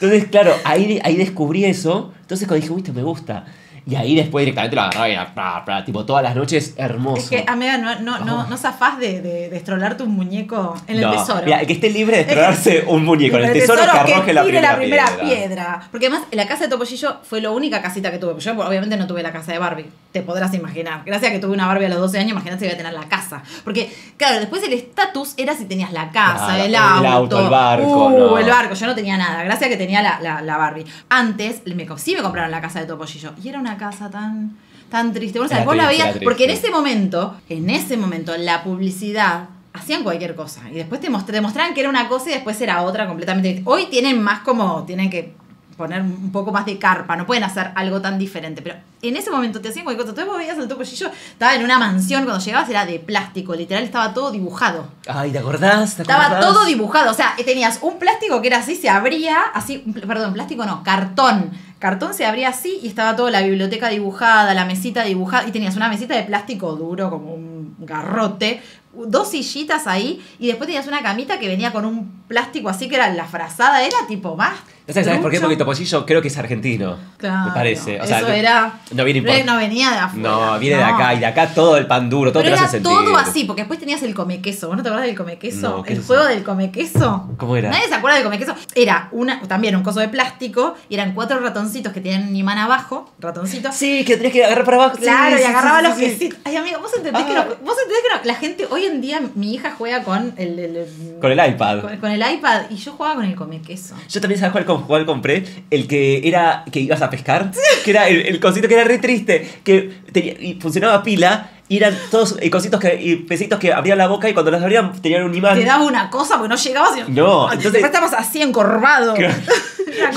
Entonces, claro, ahí, ahí descubrí eso. Entonces, cuando dije, uy, esto me gusta. Y ahí después directamente lo agarraba y era, pra, pra, tipo, todas las noches, hermoso. Es que, amiga, no, no, no, no zafás de, de, de estrolar tu muñeco en el No, tesoro. Mira, que esté libre de Es que- explorarse un muñeco en el tesoro, que arroje la tire primera, la primera piedra. piedra. Porque además, la casa de Topollillo fue la única casita que tuve. Yo, obviamente, no tuve la casa de Barbie. Te podrás imaginar. Gracias a que tuve una Barbie a los 12 años, imagínate si iba a tener la casa. Porque, claro, después el estatus era si tenías la casa, Claro, el el auto. auto, el barco, Uh, no. el barco. Yo no tenía nada. Gracias a que tenía la, la, la Barbie. Antes, me, sí me compraron la casa de Topollillo. Y era una casa tan. Tan triste. Vos, Era vos la veías. Porque en ese momento, en ese momento, la publicidad hacían cualquier cosa y después te, te mostraban que era una cosa y después era otra completamente distinta. Hoy tienen más como, tienen que poner un poco más de carpa, no pueden hacer algo tan diferente, pero en ese momento te hacían cualquier cosa. Entonces vos veías el topollillo, estaba en una mansión, cuando llegabas era de plástico, literal estaba todo dibujado. Ay, ¿te acordás? ¿Te Estaba acordás? todo dibujado, o sea, tenías un plástico que era así, se abría, así, perdón, plástico no, cartón. Cartón se abría así y estaba toda la biblioteca dibujada, la mesita dibujada, y tenías una mesita de plástico duro, como un garrote, dos sillitas ahí, y después tenías una camita que venía con un plástico así que era la frazada, era tipo más. ¿No sabes, ¿sabes por qué? Porque Topollillo creo que es argentino. Claro, me parece. O sea, eso no- era. No viene import- No venía de afuera. No, viene de acá y de acá todo el pan duro, todo Pero te lo era hace sentir. todo así, porque después tenías el come queso. ¿Vos no te acuerdas del come queso? No, ¿qué el es juego del come queso. ¿Cómo era? Nadie se acuerda del come queso. Era una, también un coso de plástico y eran cuatro ratoncitos que tenían un imán abajo. Ratoncitos. Sí, que tenías que agarrar para abajo. Claro, Sí, y agarraba sí, los sí, sí. quesitos. Ay, amigo, vos entendés, que Ah. no, vos entendés que no- la gente, hoy en día mi hija juega con el, el- el- Con el iPad. con, con el iPad y yo jugaba con el come queso. Yo también, ¿sabes cuál, cuál compré? El que era que ibas a pescar. Que era el, el cosito que era re triste. Que tenía, y funcionaba pila. Y eran todos eh, cositos que, y pesitos que abrían la boca y cuando las abrían tenían un imán. Te daba una cosa porque no llegabas y No, entonces- después estabas así encorvado. [laughs]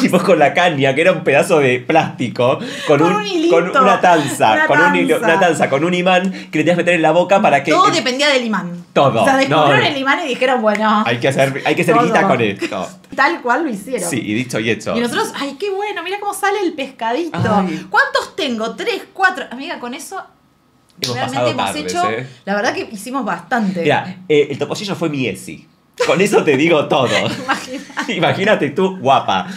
Y vos [laughs] con la caña, que era un pedazo de plástico, con, Con un, un hilito, con una tanza, una con un tanza. una tanza, con un imán que le tenías que meter en la boca para que. Todo dependía del imán. Todo. O sea, descubrieron No, el imán y dijeron, bueno, Hay que hacer, hay que ser guita con esto. tal cual lo hicieron. Sí, y dicho y hecho. Y nosotros, ay, qué bueno, mira cómo sale el pescadito. Ay. ¿Cuántos tengo? ¿Tres, cuatro? Amiga, con eso Hemos realmente hemos tardes, hecho. ¿eh? La verdad que hicimos bastante. Mira, eh, el topollillo fue mi ESI. Con eso te digo todo. [laughs] Imagínate tú, guapa.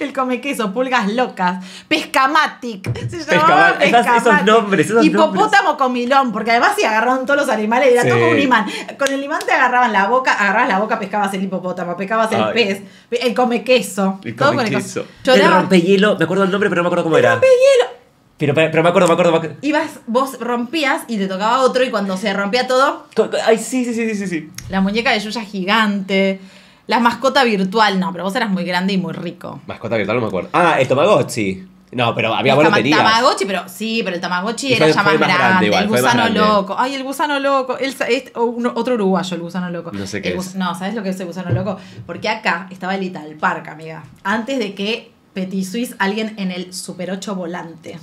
el come queso, pulgas locas, pescamatic. Se Pescama- llamaba esos nombres, esos Hipopótamo comilón, porque además se agarraron todos los animales, era Sí. todo un imán. Con el imán te agarraban la boca, agarrabas la boca, pescabas el hipopótamo, pescabas el Ay. pez, el come queso. El todo come con el queso. El rompehielo, me acuerdo el nombre, pero no me acuerdo cómo era. rompehielo. Pero, pero me acuerdo, me acuerdo, me acuerdo. Ibas, vos rompías y te tocaba otro y cuando se rompía todo, Ay, sí, sí, sí, sí, sí. la muñeca de Yuya gigante, la mascota virtual, no, pero vos eras muy grande y muy rico. Mascota virtual no me acuerdo. Ah, el Tamagotchi. No, pero había El tama- tenías. Tamagotchi, pero sí, pero el Tamagotchi era fue- ya fue más más grande. grande igual, el fue más gusano grande. loco. Ay, el gusano loco. El, es- otro uruguayo, el gusano loco. No sé qué El es. No, ¿sabes lo que es el gusano loco? Porque acá estaba el Ital Park, amiga. Antes de que Petit Suisse, alguien en el Super 8 volante.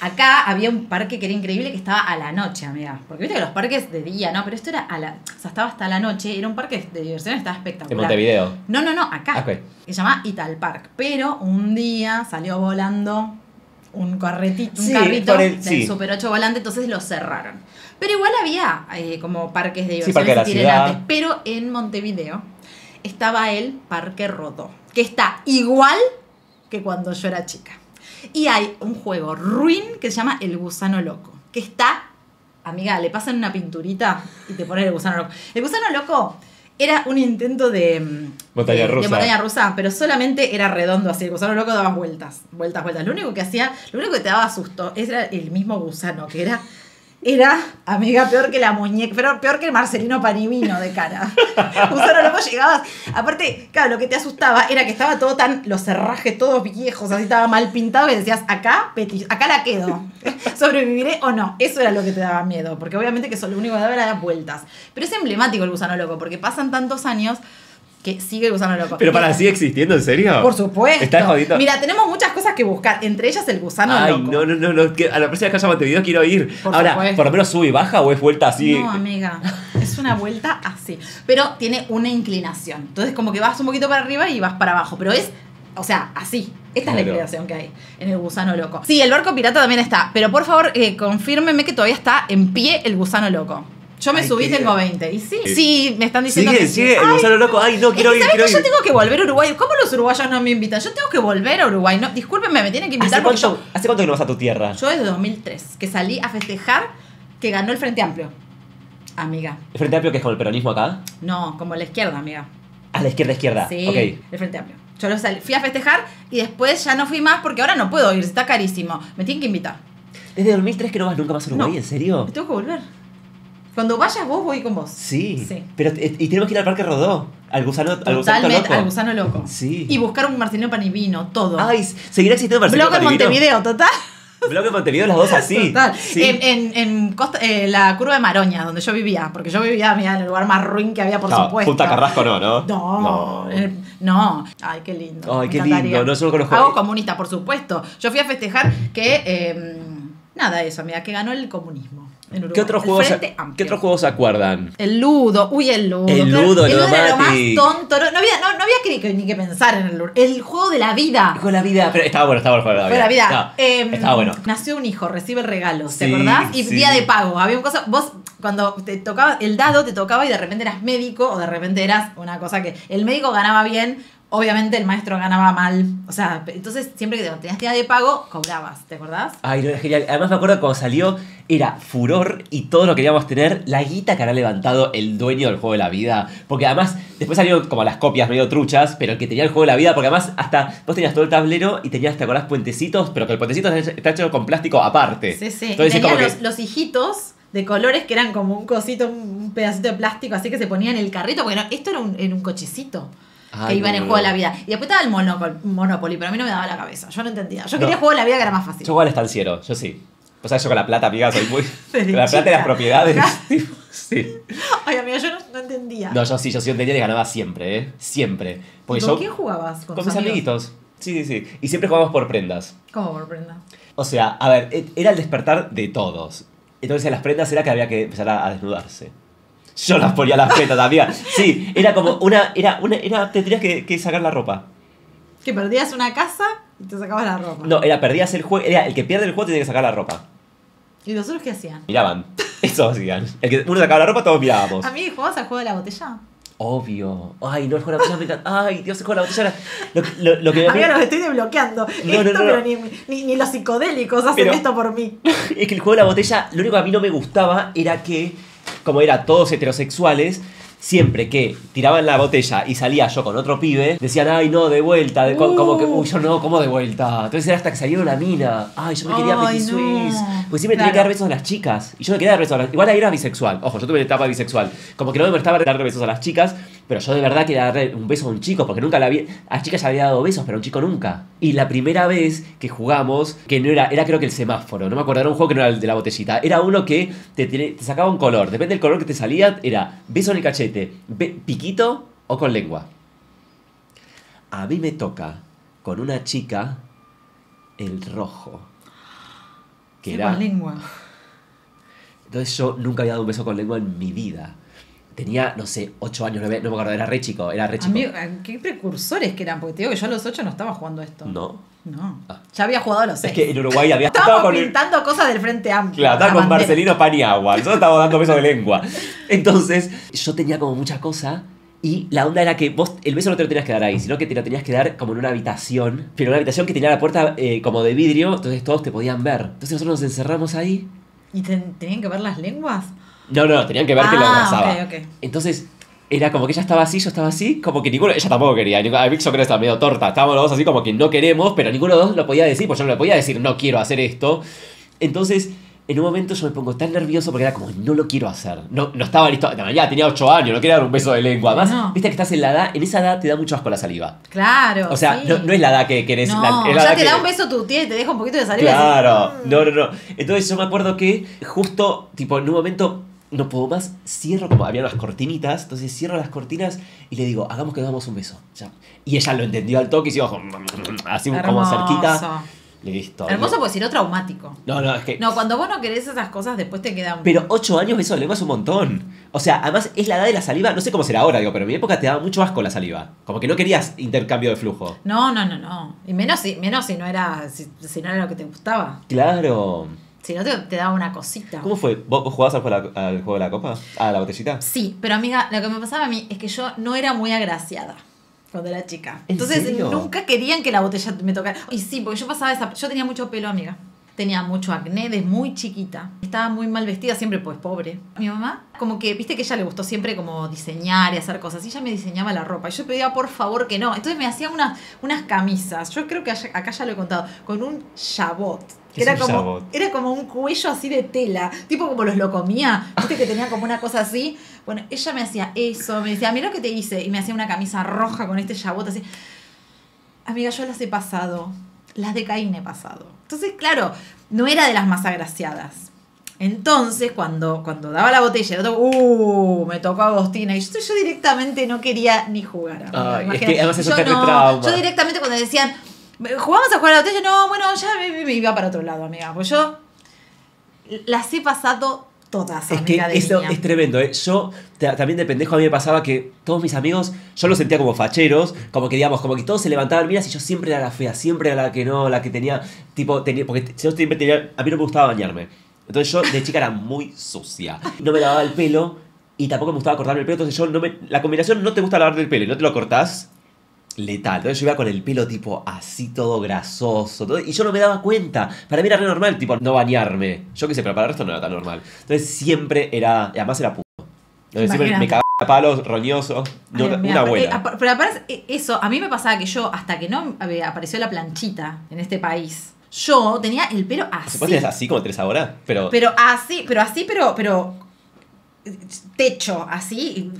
Acá había un parque que era increíble que estaba a la noche, amiga. Porque viste que los parques de día, ¿no? Pero esto era a la. O sea, estaba hasta la noche. Era un parque de diversión, estaba espectacular. En Montevideo. No, no, no, acá. Ok. Que se llama Ital Park. Pero un día salió volando un carretito, un Sí, carrito el- del sí. Super 8 volante, entonces lo cerraron. Pero igual había eh, como parques de Sí, diversiones parque de. Pero en Montevideo estaba el Parque Rodó, que está igual que cuando yo era chica. Y hay un juego ruin que se llama El Gusano Loco, que está, amiga, le pasan una pinturita y te ponen el gusano loco. El gusano loco era un intento de mm, Montaña de- de rusa. montaña rusa, pero solamente era redondo así. El gusano loco daba vueltas, vueltas, vueltas. Lo único que hacía, lo único que te daba susto era el mismo gusano, que era era, amiga, peor que la muñeca, pero peor que el Marcelino Panivino de cara. [laughs] Gusano loco llegabas. Aparte, claro, lo que te asustaba era que estaba todo tan, los cerrajes todos viejos, así estaba mal pintado y decías, acá, acá la quedo. [laughs] ¿Sobreviviré o no? Eso era lo que te daba miedo, porque obviamente que eso lo único que daba era dar vueltas. Pero es emblemático el gusano loco, porque pasan tantos años que sigue el gusano loco. Pero para, ¿sigue existiendo? ¿En serio? Por supuesto. ¿Estás jodiendo? Mira, tenemos muchas cosas que buscar, entre ellas el gusano Ay, loco. no, no, no, no, que a la próxima que haya Montevideo quiero ir. Por Ahora, supuesto. ¿por lo menos sube y baja o es vuelta así? No, amiga, es una vuelta así. Pero tiene una inclinación. Entonces, como que vas un poquito para arriba y vas para abajo. Pero es, o sea, así. Esta es la inclinación que hay en el gusano loco. Sí, el barco pirata también está. Pero por favor, eh, confírmeme que todavía está en pie el gusano loco. Yo me Ay, subí, qué- tengo 20. Y sí, Sí. me están diciendo Sigue, que sí. sigue, el Ay, gusano loco. Ay, no, es quiero que, ir, ¿sabes quiero que yo ir. tengo que volver a Uruguay? ¿Cómo los uruguayos no me invitan? Yo tengo que volver a Uruguay. No, discúlpenme, me tienen que invitar ¿Hace porque cuánto, yo, ¿Hace cuánto que no vas a tu tierra? yo desde 2003, que salí a festejar que ganó el Frente Amplio. Amiga. ¿El Frente Amplio que es como el peronismo acá? No, como la izquierda, amiga. A la izquierda, izquierda. Sí, Ok. el Frente Amplio. Yo lo salí- fui a festejar y después ya no fui más porque ahora no puedo ir, está carísimo. Me tienen que invitar. ¿Desde 2003 que no vas nunca más a Uruguay? No. ¿En serio? Me tengo que volver. Cuando vayas vos, voy con vos. Sí. Sí. Pero, eh, y tenemos que ir al Parque Rodó. Al gusano, al Totalmente, loco. al gusano loco. Sí. Y buscar un Marcelino Panivino, todo. Ay, ¿seguirá existiendo Marcelo Blog en? Montevideo, total. Blog en Montevideo, las dos así. Total. Sí. En, en, en Costa- eh, la curva de Maroña, donde yo vivía. Porque yo vivía mira, en el lugar más ruin que había, por No, supuesto. Punta Carrasco no, ¿no? No, No. eh, no. Ay, qué lindo. Ay, qué lindo, no, yo no conozco. Hago comunista, por supuesto. Yo fui a festejar que. eh, nada, eso, amiga, que ganó el comunismo en Uruguay. ¿Qué otros, El juegos, ¿Qué otros juegos se acuerdan? El ludo, uy, el ludo. El ludo, el ludo era lo más tonto. No, había, no, no había que, que- ni que pensar en el ludo. El juego de la vida. Con la vida. Pero estaba bueno, estaba bueno el juego de la la vida. vida. No, Em, estaba bueno. Nació un hijo, recibe regalos, ¿te Sí, acordás? Y sí. día de pago. Había un cosa. Vos, cuando te tocaba el dado, te tocaba y de repente eras médico o de repente eras una cosa que. El médico ganaba bien, obviamente el maestro ganaba mal. O sea, entonces siempre que tenías día de pago, cobrabas, ¿te acordás? Ay, no, era genial. Además me acuerdo cuando salió, era furor y todo lo queríamos tener. La guita que había levantado el dueño del juego de la vida. Porque además, después salieron como las copias medio truchas, pero el que tenía el juego de la vida, porque además hasta vos tenías todo el tablero y tenías, ¿te acordás? Puentecitos, pero que el puentecito está hecho- con plástico aparte. Sí, sí. Y Entonces como los, que... los hijitos de colores que eran como un cosito, un pedacito de plástico, así que se ponía en el carrito, porque no- esto era un, era un cochecito. Que Ay, iba en juego de la vida. Y después estaba el Monopoly, Monopoly, pero a mí no me daba la cabeza. Yo no entendía. Yo No. quería juego de la vida que era más fácil. Yo jugaba al estanciero, yo sí. O sea, yo con la plata, amiga, soy muy... [laughs] Con la plata y las propiedades. [laughs] tipo, sí. Ay, amiga, yo no, no entendía. No, yo sí, yo sí entendía y ganaba siempre, ¿eh? Siempre. ¿Y Porque ¿Con yo... quién jugabas? Con tus mis amigos? amiguitos. Sí, sí, sí. Y siempre jugábamos por prendas. ¿Cómo por prenda? O sea, a ver, e- era el despertar de todos. Entonces las prendas era que había que empezar a, a desnudarse. Yo las ponía las prendas, amiga. Sí, era como una, era una, era, te tenías que, que sacar la ropa. Que perdías una casa y te sacabas la ropa. No, era perdías el juego, era el que pierde el juego tenía que sacar la ropa. ¿Y los otros qué hacían? Miraban. Eso hacían. El que uno sacaba la ropa, todos mirábamos. ¿A mí jugabas al juego de la botella? Obvio. Ay, no, el juego de la botella me. Ay, Dios, el juego de la botella era. Lo, lo, lo que Amiga, los estoy desbloqueando. No, no, esto, no, pero ni, ni, ni los psicodélicos hacen Pero- esto por mí. [laughs] Es que el juego de la botella, lo único que a mí no me gustaba era que, como era todos heterosexuales, siempre que tiraban la botella y salía yo con otro pibe, decían, ay, no, de vuelta, de, Uh. como que, uy, yo no, ¿cómo de vuelta? Entonces era hasta que salió la mina, ay, yo me quería Petit no. Suisse. Pues siempre tenía Claro. que dar besos a las chicas. Y yo no quería dar besos a las Igual ahí era bisexual. Ojo, yo tuve una etapa bisexual. Como que no me molestaba darle besos a las chicas, pero yo de verdad quería darle un beso a un chico, porque nunca la había. A las chicas ya había dado besos, pero a un chico nunca. Y la primera vez que jugamos, que no era, era creo que el semáforo, no me acuerdo, era un juego que no era el de la botellita. Era uno que te, te- te sacaba un color. Depende del color que te salía, era beso en el cachete, piquito o con lengua. A mí me toca con una chica el rojo. Que Sí, era. con lengua. Entonces yo nunca había dado un beso con lengua en mi vida. Tenía, no sé, 8 años, 9, no me acuerdo, era re chico, era re chico. Amigo, qué precursores que eran, porque te digo que yo a los ocho no estaba jugando esto. No. No. Ah. Ya había jugado a los Es seis. que en Uruguay había estaba Estábamos con el- pintando cosas del Frente Amplio. Claro, estaba con bandera. Marcelino Paniagua. Nosotros estábamos dando besos de lengua. [laughs] Entonces, yo tenía como mucha cosa. Y la onda era que vos el beso no te lo tenías que dar ahí, sino que te lo tenías que dar como en una habitación. Pero una habitación que tenía la puerta eh, como de vidrio, entonces todos te podían ver. Entonces nosotros nos encerramos ahí. ¿Y ten- tenían que ver las lenguas? No, no, tenían que ver que lo Ah, abrazaba. ok, ok. Entonces, era como que ella estaba así, yo estaba así, como que ninguno, ella tampoco quería. A mí yo creo que estaba medio torta. Estábamos los dos así como que no queremos, pero ninguno de los dos lo podía decir, pues yo no le podía decir no quiero hacer esto. Entonces, en un momento yo me pongo tan nervioso porque era como no lo quiero hacer. No, no estaba listo. No, ya tenía 8 años, no quería dar un beso de lengua. Además, No. viste que estás en la edad, en esa edad te da mucho asco la saliva. Claro. O sea, sí. no, no es la edad que querés. No, la, es la ya edad te que- da un beso tu tía y te deja un poquito de saliva. Claro, "Mm". no, no, no. Entonces yo me acuerdo que justo, tipo, en un momento no puedo más, cierro como había unas cortinitas, entonces cierro las cortinas y le digo, hagamos que damos un beso. Ya. Y ella lo entendió al toque y se iba así como cerquita. Listo. Hermoso porque si no traumático. No, no, es que. No, cuando vos no querés esas cosas, después te quedan. Pero 8 años beso de lengua es un montón. O sea, además es la edad de la saliva, no sé cómo será ahora, digo, pero en mi época te daba mucho asco la saliva. Como que no querías intercambio de flujo. No, no, no, no. Y menos si, menos si no era, si, si no era lo que te gustaba. Claro. Si no te, te daba una cosita. ¿Cómo fue? ¿Vos, vos jugabas al juego, de la, al juego de la copa? ¿A la botellita? Sí, pero amiga, lo que me pasaba a mí es que yo no era muy agraciada cuando era chica. ¿En Entonces serio? nunca querían que la botella me tocara. Y sí, porque yo pasaba esa. Yo tenía mucho pelo, amiga. Tenía mucho acné desde muy chiquita. Estaba muy mal vestida, siempre pues pobre. Mi mamá, como que, viste que ella le gustó siempre como diseñar y hacer cosas. Y ella me diseñaba la ropa. Y yo pedía por favor que no. Entonces me hacía unas, unas camisas. Yo creo que acá ya lo he contado. Con un chabot. ¿Qué Que era como, era como un cuello así de tela. Tipo como los lo comía. Viste que tenía como una cosa así. Bueno, ella me hacía eso. Me decía, mira lo que te hice. Y me hacía una camisa roja con este chabot así. Amiga, yo las he pasado. Las de Caín he pasado. Entonces, claro, no era de las más agraciadas. Entonces, cuando, cuando daba la botella, el otro, uh, me tocó Agostina. Y yo, yo directamente no quería ni jugar. Ay, es que además eso yo no. Yo directamente cuando decían, ¿jugamos a jugar a la botella? No, bueno, ya me, me iba para otro lado, amiga. Pues yo las he pasado todas, Es que eso niña. es tremendo, ¿eh? Yo ta- también de pendejo a mí me pasaba que todos mis amigos, yo los sentía como facheros, como que digamos, como que todos se levantaban miras y yo siempre era la fea, siempre era la que no, la que tenía, tipo, tenía, porque yo siempre tenía, a mí no me gustaba bañarme. Entonces yo de chica era muy sucia. No me lavaba el pelo y tampoco me gustaba cortarme el pelo, entonces yo no me, la combinación no te gusta lavarte el pelo y no te lo cortás, letal. Entonces yo iba con el pelo tipo así todo grasoso. todo- y yo no me daba cuenta. Para mí era re normal, tipo, no bañarme. Yo qué sé, pero para el resto no era tan normal. Entonces siempre era. y Además era puto. Entonces siempre me cagaba a palos, roñoso. No, una mira, buena. eh, pero aparte, eh, eso, a mí me pasaba que yo, hasta que no apareció la planchita en este país, yo tenía el pelo ¿Se así. puede tener así como tres ahora? Pero. Pero así, pero así, pero, pero techo, así,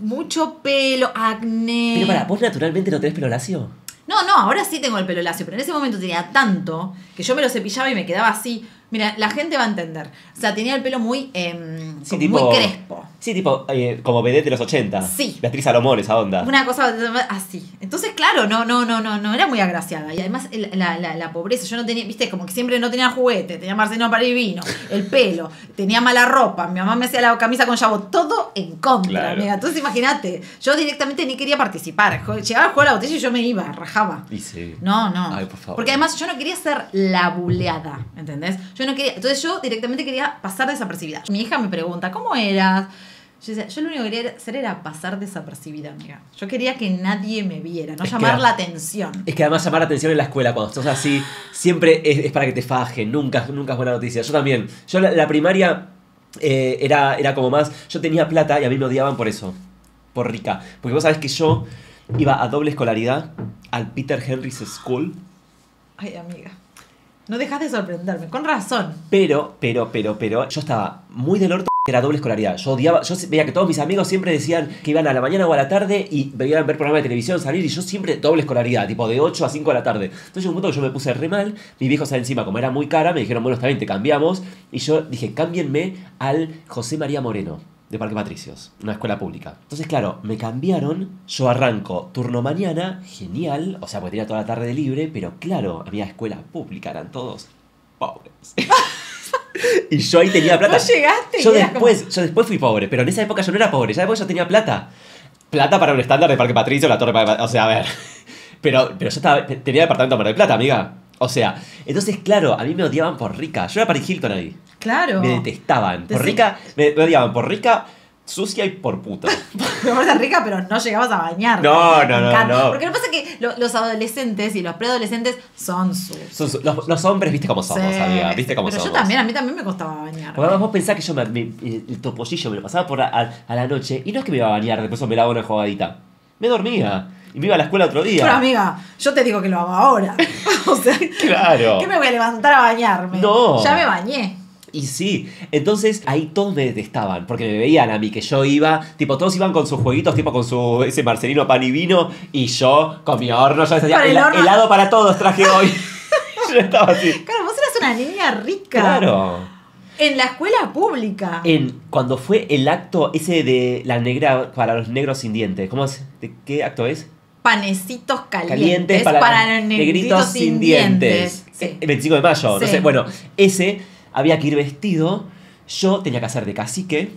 mucho pelo, acné. Pero para, ¿vos naturalmente no tenés pelo lacio? No, no, ahora sí tengo el pelo lacio, pero en ese momento tenía tanto que yo me lo cepillaba y me quedaba así. Mira, la gente va a entender. O sea, tenía el pelo muy, em, Sí, tipo- muy crespo. Sí, tipo, eh, como vedette de los 80. Sí. Beatriz Salomón, esa onda. Una cosa así. Entonces, claro, no, no, no, no, no era muy agraciada. Y además la, la- la pobreza, yo no tenía, viste, como que siempre no tenía juguete, tenía Marcelino para el vino, el pelo, tenía mala ropa, mi mamá me hacía la camisa con jabón, todo en contra, Claro. amiga. Entonces imagínate, yo directamente ni quería participar. Llegaba a jugar a la botella y yo me iba, rajaba. Y sí. No, no. Ay, por favor. Porque además yo no quería ser la buleada, ¿entendés? Yo no quería. Entonces yo directamente quería pasar desapercibida. Mi hija me pregunta, ¿cómo eras? Yo decía, yo lo único que quería hacer era pasar desapercibida, amiga. Yo quería que nadie me viera, no Es llamar la atención. Es que además llamar la atención en la escuela cuando estás así, siempre es, es para que te fajen, nunca, nunca es buena noticia. Yo también. Yo la, la primaria eh, era, era como más. Yo tenía plata y a mí me odiaban por eso. Por rica. Porque vos sabés que yo iba a doble escolaridad al Peter Henry's School. Ay, amiga. No dejas de sorprenderme, con razón. Pero, pero, pero, pero, yo estaba muy del orto era doble escolaridad. Yo odiaba, yo veía que todos mis amigos siempre decían que iban a la mañana o a la tarde y veían ver programas de televisión, salir y yo siempre doble escolaridad, tipo de 8 a 5 de la tarde. Entonces llegó un punto que yo me puse re mal, mis viejos ahí encima, como era muy cara, me dijeron, bueno, está bien, te cambiamos. Y yo dije, cámbienme al José María Moreno. de Parque Patricios, una escuela pública. Entonces, claro, me cambiaron, yo arranco turno mañana, genial, o sea, porque tenía toda la tarde libre, pero claro, había escuela pública, eran todos pobres. [laughs] y yo ahí tenía plata. Vos llegaste yo después, yo después fui pobre, pero en esa época yo no era pobre, ya después yo tenía plata. Plata para un estándar de Parque Patricio, la Torre Parque o sea, a ver. [laughs] Pero, pero yo estaba, tenía departamento Mar del Plata, amiga. O sea, entonces, claro, a mí me odiaban por rica. Yo era Paris Hilton ahí. Claro. Me detestaban. Por rica, me, me odiaban por rica, sucia y por puta. [laughs] Me parece rica, pero no llegabas a bañar. No, no, no, no. Porque lo que pasa es que lo- los adolescentes y los preadolescentes son sus. Los, los hombres, viste cómo somos, Sí. amiga. Viste cómo Pero somos. yo también, a mí también me costaba bañar. Porque vos pensás que yo me, me- el topollillo me lo pasaba por a, a- a la noche y no es que me iba a bañar, después me daba una jugadita. Me dormía. Y me iba a la escuela otro día. Pero amiga, yo te digo que lo hago ahora. [laughs] o sea, Claro. ¿qué me voy a levantar a bañarme? No. Ya me bañé. Y sí, entonces ahí todos me detestaban, porque me veían a mí que yo iba, tipo, todos iban con sus jueguitos, tipo con su ese Marcelino pan y vino, y yo con mi horno, yo decía, helado para todos traje hoy. [laughs] [laughs] yo estaba así. Claro, vos eras una niña rica. Claro. En la escuela pública. En, cuando fue el acto ese de la negra para los negros sin dientes, ¿cómo es? ¿De qué acto es? Panecitos calientes, Calientes para, para, los negritos sin dientes. Sí. El 25 de mayo, no Sí. sé. Bueno, ese había que ir vestido. Yo tenía que hacer de cacique.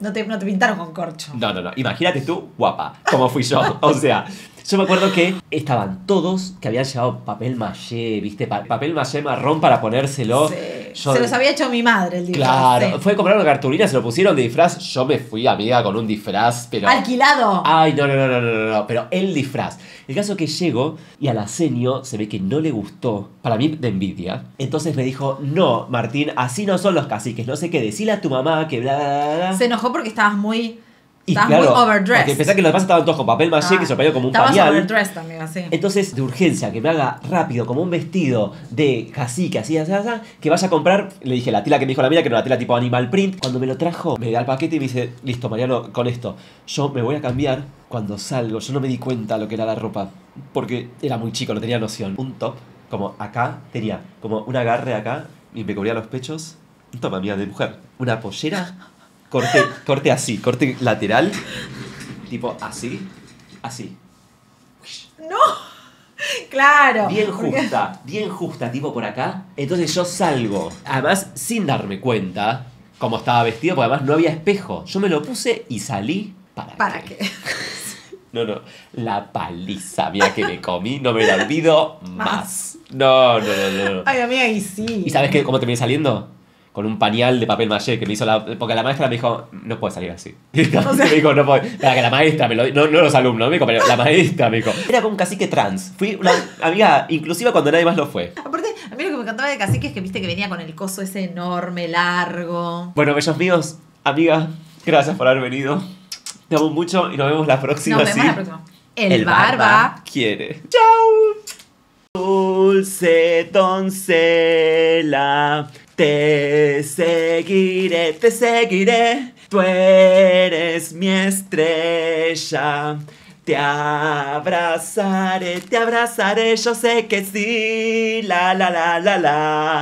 No, te, no te pintaron con corcho. No, no, no. Imagínate tú, guapa, como fui yo. [laughs] O sea, yo me acuerdo que estaban todos que habían llevado papel maché, ¿viste? Pa- papel maché marrón para ponérselo. Sí. Yo- Se los había hecho mi madre el disfraz. Claro, sí. fue a comprar una cartulina, se lo pusieron de disfraz. Yo me fui, amiga, con un disfraz, pero. Alquilado. Ay, no, no, no, no, no, no, no, pero el disfraz. El caso que llego y a la senio se ve que no le gustó, para mí de envidia. Entonces me dijo, no, Martín, así no son los caciques, no sé qué, decile a tu mamá que bla, bla, bla. Se enojó porque estabas muy. Y claro, muy overdressed. porque pensé que los demás estaban todos con papel maché, Ah, que se lo como un estabas pañal. overdressed también, así. Entonces, de urgencia, que me haga rápido, como un vestido de cacique, así, así, así, que vaya a comprar. Le dije, la tela que me dijo la mía, que era una tela tipo animal print. Cuando me lo trajo, me da el paquete y me dice, listo, Mariano, con esto. Yo me voy a cambiar cuando salgo. Yo no me di cuenta lo que era la ropa, porque era muy chico, no tenía noción. Un top, como acá, tenía como un agarre acá, y me cubría los pechos. Un top, de mujer. Una pollera, corte, corte así, corte lateral, tipo así, así. No. Claro. Bien Porque- justa, bien justa, tipo por acá. Entonces yo salgo, además sin darme cuenta cómo estaba vestido, porque además no había espejo. Yo me lo puse y salí para, ¿Para qué? [laughs] No, no, la paliza mía que me comí, no me la olvido [laughs] más. No, no, no, no. no. Ay, amiga, y sí. ¿Y sabes qué, cómo terminé saliendo? Con un pañal de papel maché que me hizo la... Porque la maestra me dijo, no puedes salir así. [laughs] O sea- me dijo, no puedo... Para que la maestra me lo... No, no los alumnos, me dijo, pero la maestra me dijo. Era como un cacique trans. Fui una amiga inclusiva cuando nadie más lo fue. Aparte, a mí lo que me encantaba de Cacique es que viste que venía con el coso ese enorme, largo. Bueno, bellos míos, amiga, gracias por haber venido. Te amo mucho y nos vemos la próxima. Nos vemos ¿sí? la próxima. El, barba. quiere. Chau. Dulce doncella, te seguiré, te seguiré. Tú eres mi estrella. Te abrazaré, te abrazaré, yo sé que sí. La la la la la.